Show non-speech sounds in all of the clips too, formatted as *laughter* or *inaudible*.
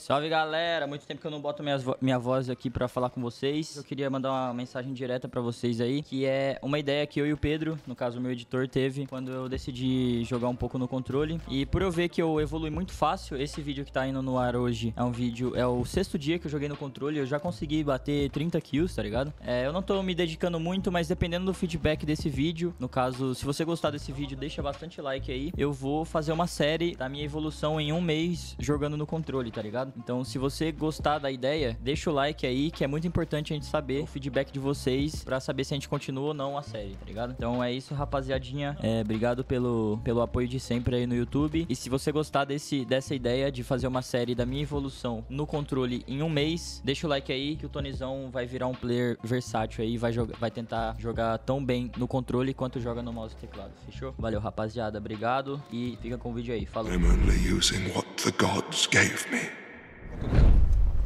Salve galera, muito tempo que eu não boto minhas vo- minha voz aqui pra falar com vocês. Eu queria mandar uma mensagem direta pra vocês aí, que é uma ideia que eu e o Pedro, no caso o meu editor, teve quando eu decidi jogar um pouco no controle. E por eu ver que eu evolui muito fácil, esse vídeo que tá indo no ar hoje é um vídeo, é o sexto dia que eu joguei no controle, eu já consegui bater 30 kills, tá ligado? É, eu não tô me dedicando muito, mas dependendo do feedback desse vídeo, no caso, se você gostar desse vídeo, deixa bastante like aí. Eu vou fazer uma série da minha evolução em um mês jogando no controle, tá ligado? Então, se você gostar da ideia, deixa o like aí, que é muito importante a gente saber o feedback de vocês pra saber se a gente continua ou não a série, tá ligado? Então é isso, rapaziadinha. É, obrigado pelo, pelo apoio de sempre aí no YouTube. E se você gostar desse, dessa ideia de fazer uma série da minha evolução no controle em um mês, deixa o like aí que o Tonizão vai virar um player versátil aí, vai, vai tentar jogar tão bem no controle quanto joga no mouse e teclado. Fechou? Valeu, rapaziada. Obrigado e fica com o vídeo aí. Falou.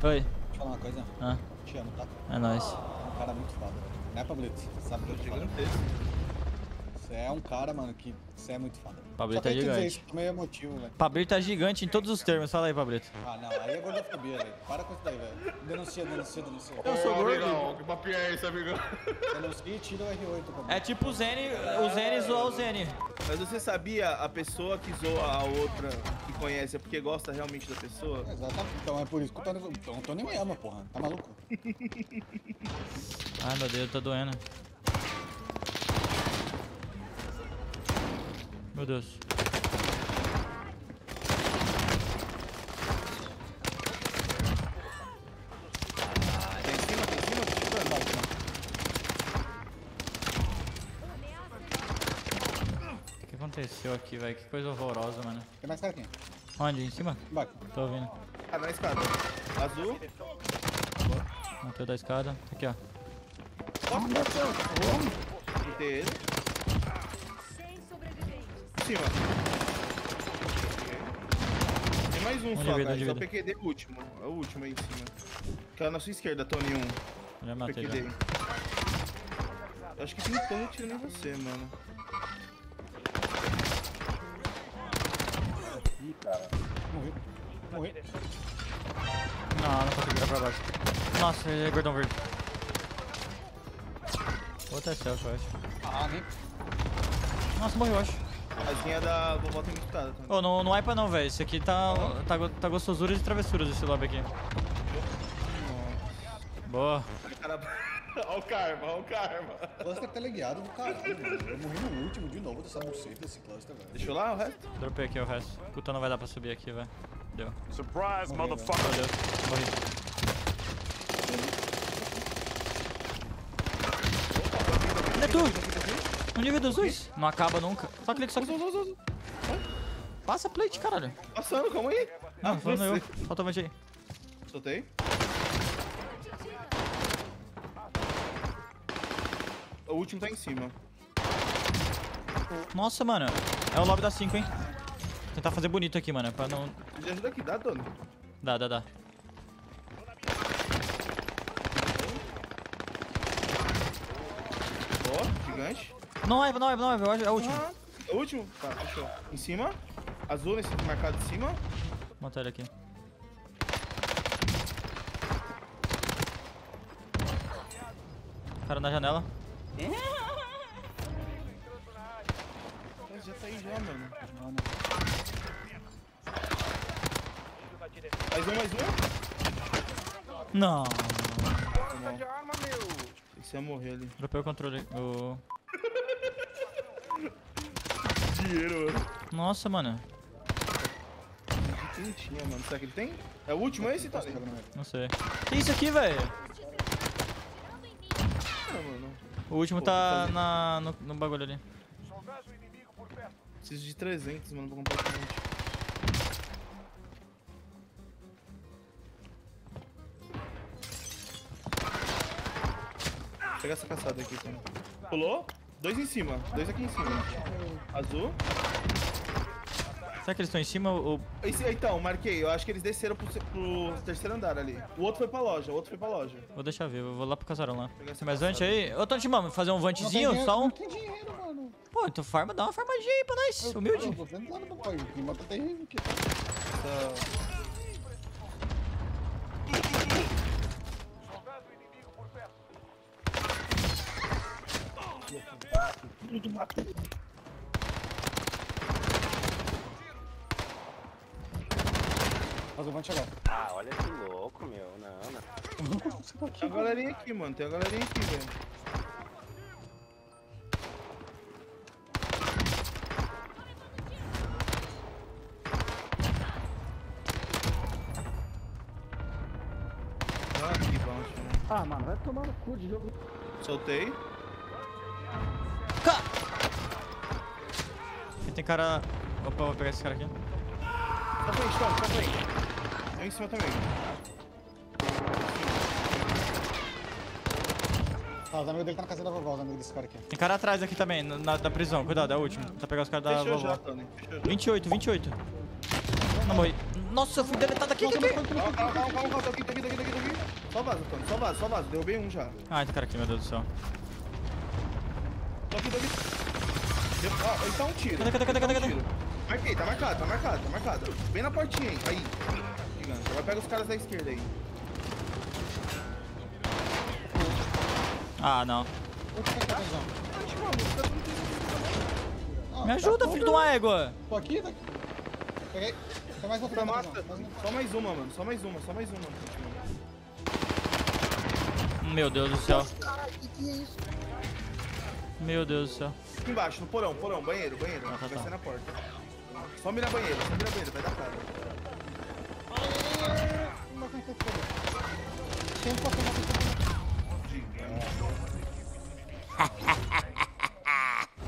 Oi. Deixa eu falar uma coisa. Ah, Te amo, tá? é nóis. É um cara muito foda, velho. Né, Pablito? Você sabe que eu tô falando. Você é um cara, mano, que você é muito foda. Pablito é gigante. isso, tô meio emotivo, velho. Pablito tá gigante em todos os termos. Fala aí, Pablito. Ah, não, aí é gordofobia, velho. Para com isso daí, velho. Denuncia, denuncia, denuncia. Eu sou gordo. Que papinho é esse, amigão? Denuncia e tira o R8, Pablito. É tipo o Zene, o Zene zoar o Zene. Mas você sabia a pessoa que zoa a outra que conhece é porque gosta realmente da pessoa? Exatamente. Então é por isso que o Tony, então, o Tony me ama, porra. Tá maluco? Ai, meu Deus, tá doendo. Meu Deus. Tem em cima, tem em cima, tem em cima. Vai, mano. O que aconteceu aqui, velho? Que coisa horrorosa, mano. Tem mais cara aqui. Onde? Em cima? Vai. Tô ouvindo. Ah, na escada. Azul. Matei da escada. Aqui, ó. Matei ele. Em cima. Tem mais um Um só, vida, cara. um vida. PQD o último. É o último aí em cima. Caiu na sua esquerda, Tony 1. Já matei PQD. já. Eu acho que tem tanto atirando em você, mano. Morri. Morri. Não, não consegui virar pra baixo. Nossa, ele é gordão verde. Outro é selfie, eu acho. Ah, nem. Nossa, morreu, eu acho. A linha da vovó tem muito cara, Tony. Ô, não, não wipa não, velho. Esse aqui tá, tá, tá gostosuras e travessuras esse lobby aqui. Boa. Cara... *laughs* Olha o karma, olha o karma. O cluster teleguiado do caralho, mano. Eu morri no último de novo dessa buceta desse cluster, velho. Deixa eu lá o resto? Dropei aqui o resto. Puta, não vai dar pra subir aqui, velho. Deu. Surprise, Morreu, motherfucker. Meu Deus. Morri. É No nível dos dois. Não acaba nunca. Só clique, só clique. Usa, usa, usa. Passa plate, caralho. Passando, calma aí. Não, Ah, falando eu. Falta vante aí. Soltei. O último tá em cima. Nossa, mano. É o lobby da 5, hein. Tentar fazer bonito aqui, mano. Pra não... Me ajuda aqui, dá, Tony. Dá, dá, dá. Ó, gigante. Não é, não é, não é. Acho é o último. Ah, é o último? Tá, fechou. Em cima. Azul nesse marcado em cima. Vou matar ele aqui. Cara na janela. Já tá aí já, mano. Mais um, mais um. Não. Esse ia morrer ali. Dropei o controle. O... Dinheiro, mano. Nossa, mano. Que quentinha, mano. Será que ele tem? É o último esse, Tony? Não sei. Que isso aqui, velho? O último tá na, no, no bagulho ali. Preciso de 300, mano, pra comprar esse monte. Pega essa caçada aqui, Tony. Pulou? Dois em cima. Dois aqui em cima. Azul. Será que eles estão em cima ou... Esse, então, marquei. Eu acho que eles desceram pro, pro terceiro andar ali. O outro foi pra loja, o outro foi pra loja. Vou deixar ver, eu vou lá pro casarão lá. Caçada. vante aí? Ô, Tonti, mano, fazer um vantezinho? Só um... Não tem dinheiro, mano. Pô, então farma, dá uma farmadinha aí pra nós. Eu Humilde. tô tentando, papai. Tá terrível aqui. Essa- tudo matou. Mas vamos chegar. Ah, olha que louco, meu. Não, não. Tem a galerinha aqui, mano. Tem a galerinha aqui, velho. Ah. Ah, mano, vai tomar no cu de jogo. Soltei. Tem cara... Opa, vou pegar esse cara aqui. Tá frente, tá frente. É em cima também. Ah, os amigos dele tá na casa da vovó, os amigos desse cara aqui. Tem cara atrás aqui também, na, da prisão. Cuidado, é o último. Tá pegar os caras da Fechou vovó. já, Tony. Fechou já. 28, 28. Não morri. Nossa, eu fui deletado aqui, aqui, aqui. Calma, calma, calma, calma, aqui, tô aqui, tô aqui, tô aqui, tô aqui. Só vaza, Tony. Só vaza, só vaza. Derrubei um já. Ah, tem cara aqui, meu Deus do céu. Tô aqui, tô aqui. Deu- Ó, ele tá um tiro. Cadê, cadê, cadê, tá cadê, cadê? Marquei, tá marcado, tá marcado, tá marcado. Bem na portinha, hein. Aí. Gigante. Agora pega os caras da esquerda aí. Ah, não. Tá Ah, Me ajuda, filho de uma égua. Tô aqui, tá aqui. Peguei. Tem mais outro Pra cara na mata. visão. Mais um. Só mais uma, mano. Só mais uma, só mais uma. Meu Deus do céu. Meu Deus do céu. Aqui embaixo, no porão, porão, banheiro, banheiro. Ah, tá, vai tá. ser na porta. Só mira banheiro, só mira banheiro, vai dar cara. Coisa que *laughs* eu tô Tem um pouquinho mais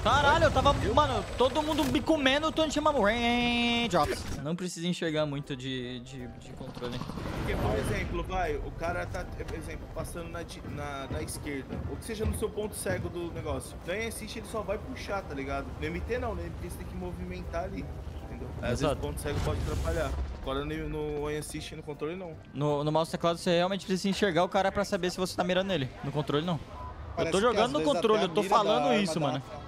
Caralho, eu tava. Mano, todo mundo me comendo, eu tô chamando Raindrops. Não precisa enxergar muito de, de, de controle. Porque, por exemplo, vai, o cara tá, por exemplo, passando na, na, na esquerda, ou que seja no seu ponto cego do negócio. No assist ele só vai puxar, tá ligado? No MT não, no MT você tem que movimentar ali, entendeu? Aí, Às vezes Exato. o ponto cego pode atrapalhar. Agora no, no assist no controle não. No, no mouse teclado você realmente precisa enxergar o cara pra saber se você tá mirando nele. No controle, não. eu Parece tô que jogando no controle, eu tô da falando isso, mano. ninguém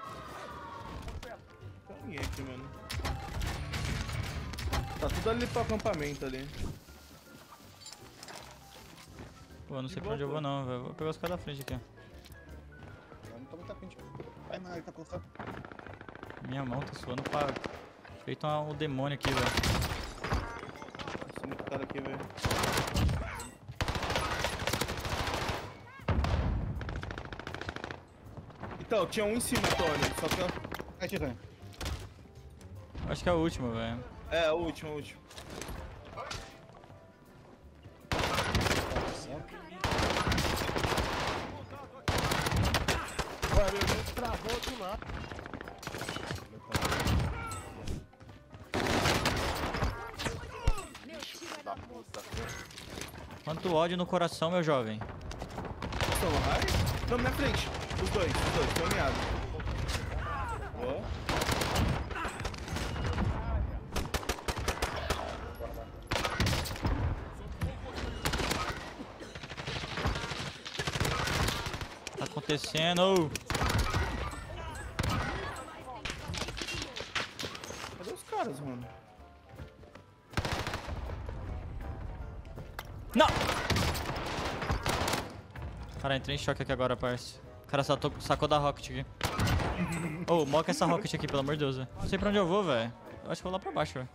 aqui, mano. Tá tudo ali pro acampamento ali. Pô, eu não sei pra onde eu vou não, velho. Vou pegar os caras da frente aqui, ó. Não tô muito afim de... Ai, não, ele tá postando. Minha mão tá suando pra... Feito um demônio aqui, velho. Nossa, muito cara aqui, velho. Então, tinha um em cima, Tony. Só que. eu- Ai, Titã. Acho que é o último, velho. É, o último, o último. Travou de lá. Quanto ódio no coração, meu jovem. Estão na minha frente. Os dois, os dois, estão alinhados. Ó. Tá acontecendo. Cadê os caras, mano? Não! Cara, entrei em choque aqui agora, parça. O cara sacou, sacou da Rocket aqui. Ô, moca essa Rocket aqui, pelo amor de Deus, velho. Não sei pra onde eu vou, velho. Eu acho que vou lá pra baixo, velho.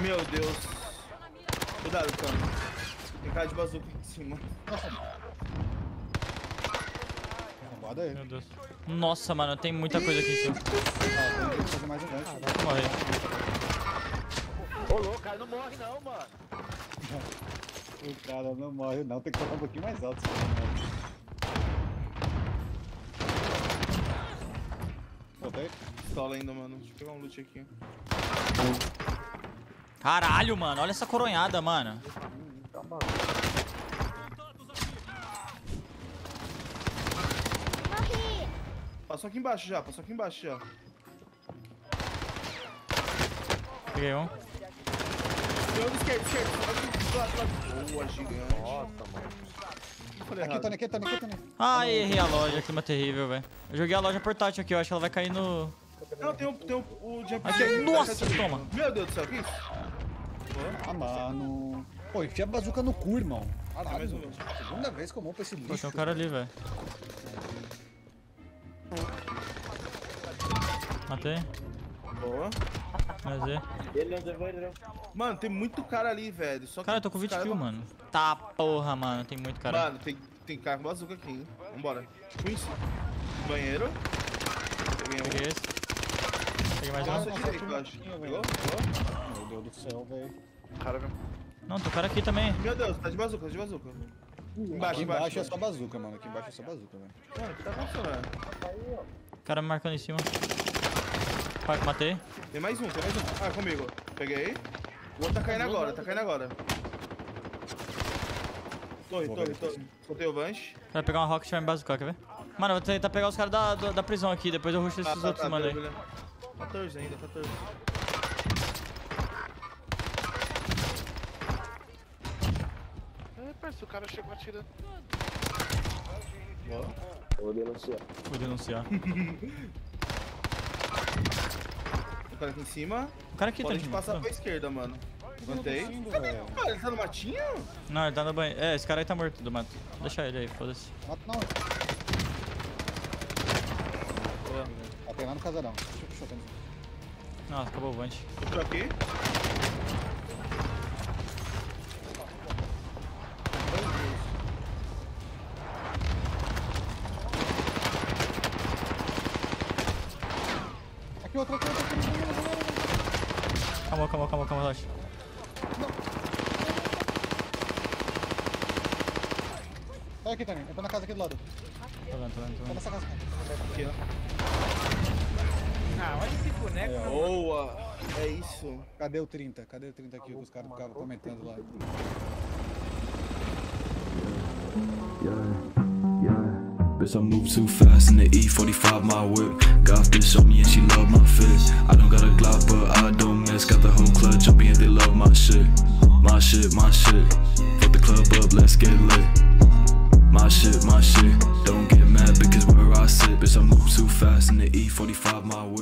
Meu Deus. Cuidado, Tony. Tem cara de bazuca aqui em cima. *laughs* Roubada ele. Meu Deus. Nossa, mano, tem muita coisa aqui em cima. Ah, tem que fazer mais um gancho. Morrer. Ô, louco, cara, não morre não, mano. O cara não morre não, tem que tocar um pouquinho mais alto. morre. Voltei. Pistola ainda, mano. Deixa eu pegar um loot aqui. Caralho, mano, olha essa coronhada, mano. Passou aqui embaixo já, passou aqui embaixo já. Peguei um. Aqui, do lado. Boa, gigante. Nossa, mano. Aqui, errado. Tony, aqui, Tony, aqui, Tony. Ai, errei a loja, clima terrível, velho. Eu joguei a loja portátil aqui, eu acho que ela vai cair no... Não, tem um, tem um, o jump Aqui, nossa, Tá aqui. toma. Meu Deus do céu, que isso? Ah, mano. Pô, enfia a bazuca no cu, irmão. mais Caralho, um. segunda vez que eu morro pra esse Pô, lixo. tem um cara ali, velho. Matei. Boa. Ele não. Mano, tem muito cara ali, velho. Só que Cara, eu tô com os 20 caras kills, mano. Tá porra, mano. Tem muito cara. Mano, tem, tem cara com bazuca aqui, hein? Vambora. Quincy. Banheiro. Peguei um. Peguei esse. Peguei mais Nossa, um. direito, eu acho. Pegou? Pegou? Meu Deus do céu, velho. Cara, Não, tem cara aqui também. Meu Deus, tá de bazuca, tá de bazuca. Embaixo, Aqui embaixo. embaixo é só bazuca, mano. Aqui embaixo é só bazuca, velho. Mano, o que tá acontecendo, velho? O cara me marcando em cima. Matei. Tem mais um, tem mais um. Ah, comigo. Peguei. O outro tá caindo agora, tá caindo agora. Torre, Vou torre, torre. Soltei o Vanche. Vai pegar uma rocket e vai me bazucar, quer ver? Mano, eu vou tentar pegar os caras da, da, da prisão aqui, depois eu rusho esses Ah, tá, outros tá, mano aí. beleza. 14 ainda, 14. É, parceiro, o cara chegou atirando. Vou denunciar. Vou *laughs* denunciar. *laughs* O cara aqui em cima. O cara aqui tá Pode aqui. passar mano. pra esquerda, mano. Mantei. Cadê velho. o cara? Ele tá no matinho? Não, ele tá no banho. É, esse cara aí tá morto do mato. Deixa ele aí, foda-se. Mata não. Tá tem lá no casarão. Deixa eu puxar também. Nossa, acabou o vante. Tô aqui. Aqui outra, aqui outra, aqui aqui. Calma, calma, calma, calma, relaxa. Tá aqui também. Eu tô na casa aqui do lado. Tô vendo, tô vendo, tô Tá vendo. nessa casa. Aqui, ó. Ah, olha esse boneco. Boa! É isso. Cadê o 30? Cadê o 30 aqui que os caras ficavam comentando lá? Bitch, I move too fast in the E45, my whip. Got bitch on me and she love my fit. I don't got a Glock, but I don't miss. Got the whole club jumping and they love my shit. My shit, my shit. Fuck the club up, let's get lit. My shit, my shit. Don't get mad because where I sit. Bitch, I move too fast in the E45, my whip.